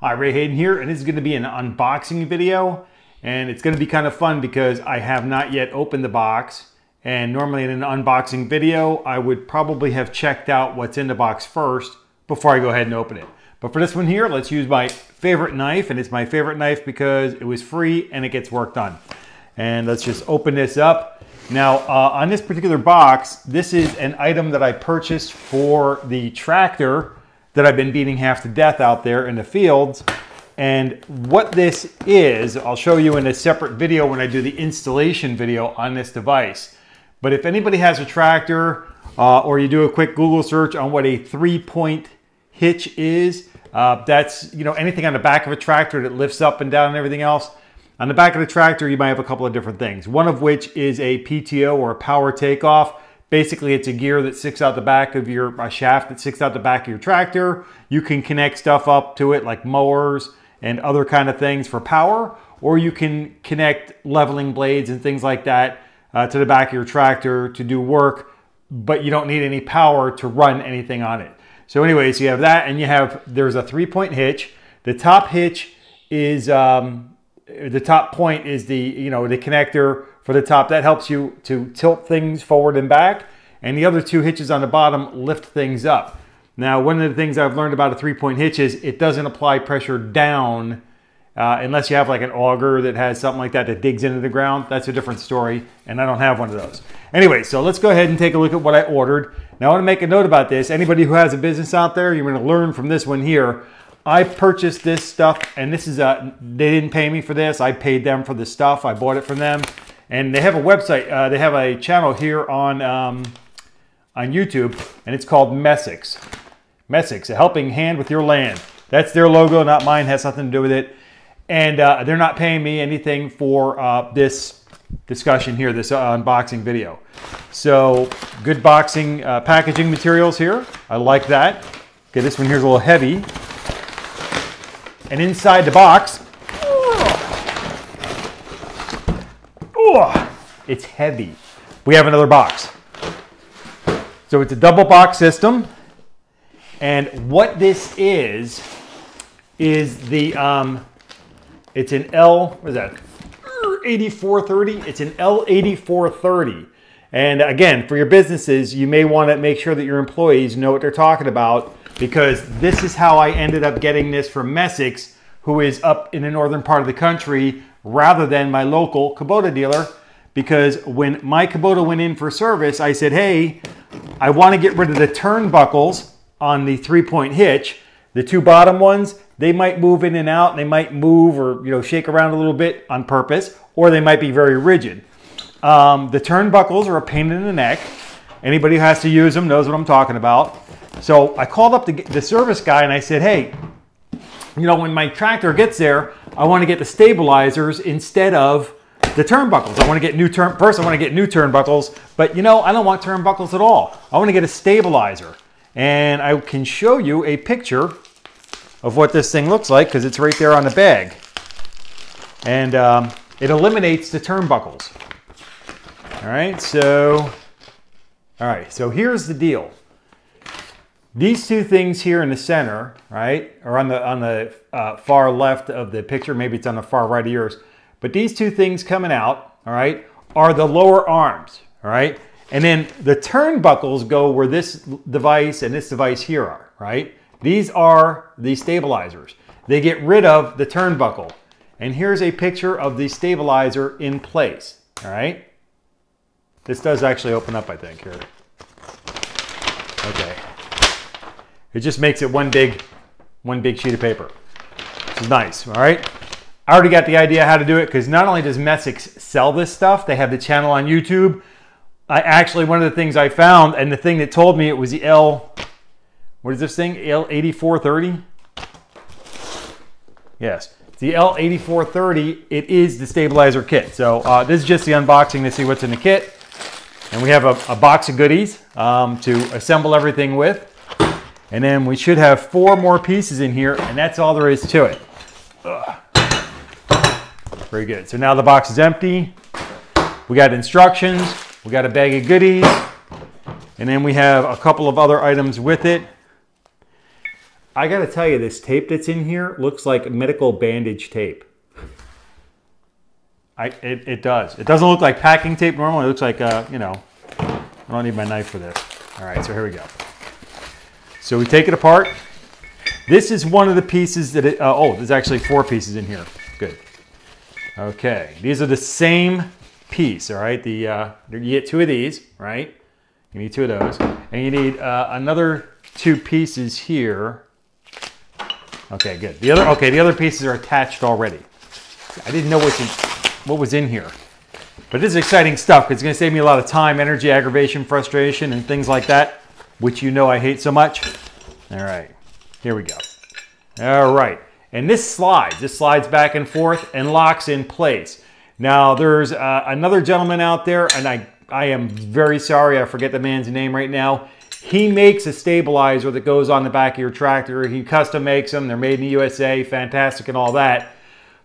Hi, Ray Hayden here, and this is going to be an unboxing video. And it's going to be kind of fun because I have not yet opened the box. And normally in an unboxing video, I would probably have checked out what's in the box first before I go ahead and open it. But for this one here, let's use my favorite knife. And it's my favorite knife because it was free and it gets work done. And let's just open this up. Now, uh, on this particular box, this is an item that I purchased for the tractor that I've been beating half to death out there in the fields. And what this is, I'll show you in a separate video when I do the installation video on this device. But if anybody has a tractor uh, or you do a quick Google search on what a three-point hitch is, uh, that's you know anything on the back of a tractor that lifts up and down and everything else. On the back of the tractor, you might have a couple of different things. One of which is a PTO or a power takeoff. Basically, it's a gear that sticks out the back of your a shaft that sticks out the back of your tractor. You can connect stuff up to it like mowers and other kind of things for power, or you can connect leveling blades and things like that uh, to the back of your tractor to do work, but you don't need any power to run anything on it. So anyways, you have that and you have, there's a three point hitch. The top hitch is, um, the top point is the, you know, the connector for the top. That helps you to tilt things forward and back. And the other two hitches on the bottom lift things up. Now, one of the things I've learned about a three-point hitch is it doesn't apply pressure down uh, unless you have like an auger that has something like that that digs into the ground. That's a different story, and I don't have one of those. Anyway, so let's go ahead and take a look at what I ordered. Now, I want to make a note about this. Anybody who has a business out there, you're going to learn from this one here. I purchased this stuff, and this is a, they didn't pay me for this. I paid them for the stuff. I bought it from them. And they have a website, uh, they have a channel here on, um, on YouTube, and it's called Messicks. Messicks, a helping hand with your land. That's their logo, not mine, has nothing to do with it. And uh, they're not paying me anything for uh, this discussion here, this uh, unboxing video. So good boxing uh, packaging materials here. I like that. Okay, this one here's a little heavy. And inside the box, oh, it's heavy. We have another box. So it's a double box system. And what this is, is the, um, it's an L, what is that? 8430. It's an L8430. And again, for your businesses, you may want to make sure that your employees know what they're talking about because this is how I ended up getting this from Messicks, who is up in the northern part of the country, rather than my local Kubota dealer. Because when my Kubota went in for service, I said, hey, I want to get rid of the turnbuckles on the three-point hitch. The two bottom ones, they might move in and out. They might move or you know shake around a little bit on purpose, or they might be very rigid. Um, the turnbuckles are a pain in the neck. Anybody who has to use them knows what I'm talking about. So I called up the, the service guy and I said, hey, you know, when my tractor gets there, I want to get the stabilizers instead of the turnbuckles. I want to get new turn. First, I want to get new turnbuckles, but you know, I don't want turnbuckles at all. I want to get a stabilizer. And I can show you a picture of what this thing looks like because it's right there on the bag. And um, it eliminates the turnbuckles. All right, so, all right, so here's the deal. These two things here in the center, right, or on the, on the uh, far left of the picture, maybe it's on the far right of yours, but these two things coming out, all right, are the lower arms, all right? And then the turnbuckles go where this device and this device here are, right? These are the stabilizers. They get rid of the turnbuckle. And here's a picture of the stabilizer in place, all right? This does actually open up, I think, here. Okay. It just makes it one big, one big sheet of paper. Is nice, all right? I already got the idea how to do it because not only does Messicks sell this stuff, they have the channel on YouTube, I actually, one of the things I found, and the thing that told me it was the L, what is this thing? L8430? Yes, the L8430, it is the stabilizer kit. So uh, this is just the unboxing to see what's in the kit. And we have a, a box of goodies um, to assemble everything with. And then we should have four more pieces in here, and that's all there is to it. Very good. So now the box is empty. We got instructions. We got a bag of goodies, and then we have a couple of other items with it. I got to tell you, this tape that's in here looks like medical bandage tape. I, it, it does. It doesn't look like packing tape normally. It looks like, uh, you know, I don't need my knife for this. All right, so here we go. So we take it apart. This is one of the pieces that it, uh, oh, there's actually four pieces in here. Okay, these are the same piece, all right? The, uh, you get two of these, right? You need two of those. And you need uh, another two pieces here. Okay, good. The other, okay, the other pieces are attached already. I didn't know what's in, what was in here. But this is exciting stuff it's going to save me a lot of time, energy, aggravation, frustration, and things like that, which you know I hate so much. All right, here we go. All right, and this slides. This slides back and forth and locks in place. Now, there's uh, another gentleman out there, and I, I am very sorry, I forget the man's name right now. He makes a stabilizer that goes on the back of your tractor. He custom makes them. They're made in the USA, fantastic and all that.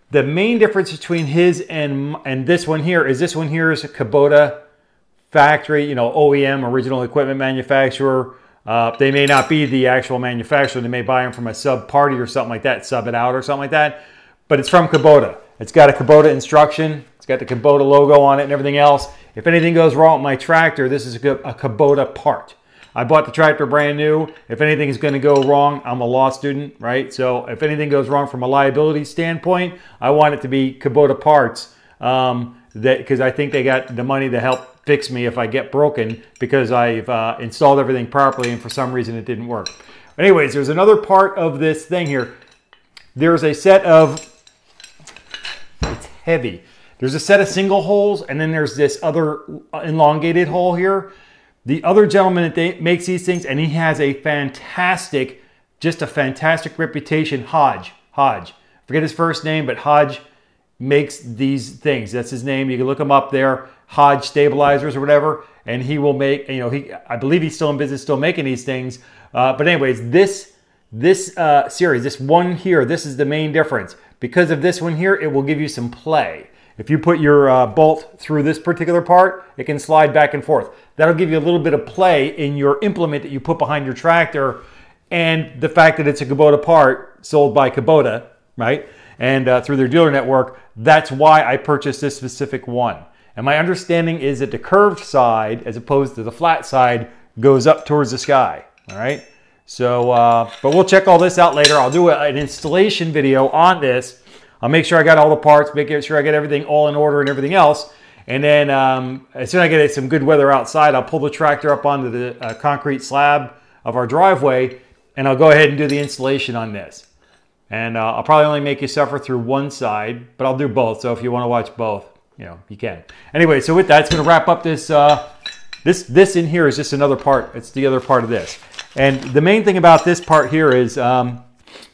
The main difference between his and and this one here is this one here is a Kubota factory, you know, OEM, original equipment manufacturer. Uh, they may not be the actual manufacturer. They may buy them from a sub party or something like that, sub it out or something like that. But it's from Kubota. It's got a Kubota instruction. It's got the Kubota logo on it and everything else. If anything goes wrong with my tractor, this is a, Kubota part. I bought the tractor brand new. If anything is going to go wrong, I'm a law student, right? So if anything goes wrong from a liability standpoint, I want it to be Kubota parts um, that because I think they got the money to help fix me if I get broken because I've uh, installed everything properly and for some reason it didn't work. Anyways, there's another part of this thing here. There's a set of, it's heavy. There's a set of single holes and then there's this other elongated hole here. The other gentleman that makes these things, and he has a fantastic, just a fantastic reputation, Hodge. Hodge. Forget his first name, but Hodge makes these things. That's his name. You can look him up there, Hodge Stabilizers or whatever, and he will make, you know, he I believe he's still in business, still making these things. Uh, but anyways, this this uh, series, this one here, this is the main difference. Because of this one here, it will give you some play. If you put your uh, bolt through this particular part, it can slide back and forth. That'll give you a little bit of play in your implement that you put behind your tractor and the fact that it's a Kubota part sold by Kubota, right? And uh, through their dealer network, that's why I purchased this specific one. And my understanding is that the curved side, as opposed to the flat side, goes up towards the sky, all right? So, uh, but we'll check all this out later. I'll do an installation video on this I'll make sure I got all the parts, make sure I get everything all in order and everything else. And then um, as soon as I get some good weather outside, I'll pull the tractor up onto the uh, concrete slab of our driveway and I'll go ahead and do the installation on this. And uh, I'll probably only make you suffer through one side, but I'll do both. So if you want to watch both, you know, you can. Anyway, so with that, it's going to wrap up this. Uh, this this in here is just another part. It's the other part of this. And the main thing about this part here is um,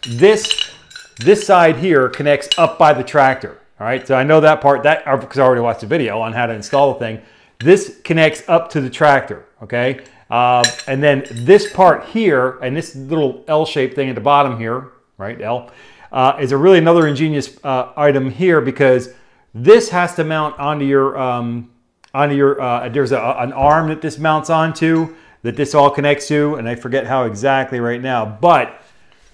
this this side here connects up by the tractor. All right, so I know that part, that because I already watched a video on how to install the thing. This connects up to the tractor, okay? Uh, and then this part here, and this little L-shaped thing at the bottom here, right, L, uh, is a really another ingenious uh, item here because this has to mount onto your, um, onto your, uh, there's a, an arm that this mounts onto that this all connects to, and I forget how exactly right now, but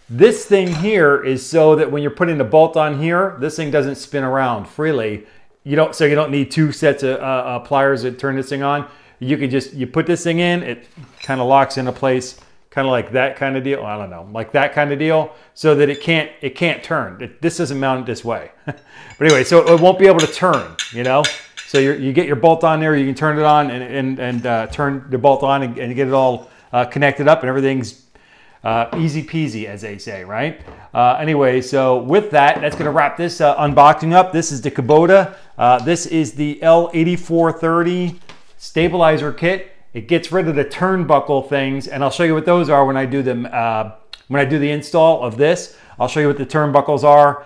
this thing here is so that when you're putting the bolt on here, this thing doesn't spin around freely. You don't, so you don't need two sets of uh, uh, pliers to turn this thing on. You can just, you put this thing in, it kind of locks into place, kind of like that kind of deal. I don't know, like that kind of deal, so that it can't, it can't turn. It, this isn't mounted this way. but anyway, so it won't be able to turn, you know? So you get your bolt on there, you can turn it on and, and, and uh, turn the bolt on and, and get it all uh, connected up and everything's uh, easy peasy, as they say, right? Uh, anyway, so with that, that's going to wrap this uh, unboxing up. This is the Kubota. Uh, this is the L8430 stabilizer kit. It gets rid of the turnbuckle things, and I'll show you what those are when I do them. Uh, when I do the install of this, I'll show you what the turnbuckles are.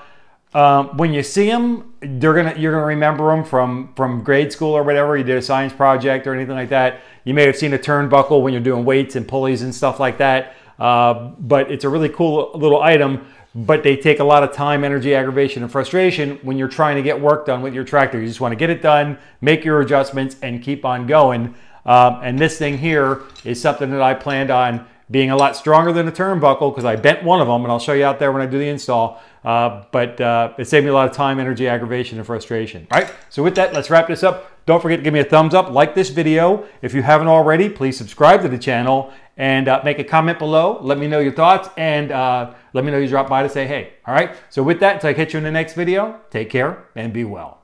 Um, when you see them, they're gonna you're gonna remember them from from grade school or whatever. You did a science project or anything like that. You may have seen a turnbuckle when you're doing weights and pulleys and stuff like that. Uh, but it's a really cool little item, but they take a lot of time, energy, aggravation, and frustration when you're trying to get work done with your tractor. You just want to get it done, make your adjustments, and keep on going. Um, and this thing here is something that I planned on being a lot stronger than a turnbuckle because I bent one of them and I'll show you out there when I do the install. Uh, but uh, it saved me a lot of time, energy, aggravation, and frustration. All right, so with that, let's wrap this up. Don't forget to give me a thumbs up, like this video. If you haven't already, please subscribe to the channel and uh, make a comment below. Let me know your thoughts and uh, let me know you dropped by to say hey. All right, so with that, until I catch you in the next video, take care and be well.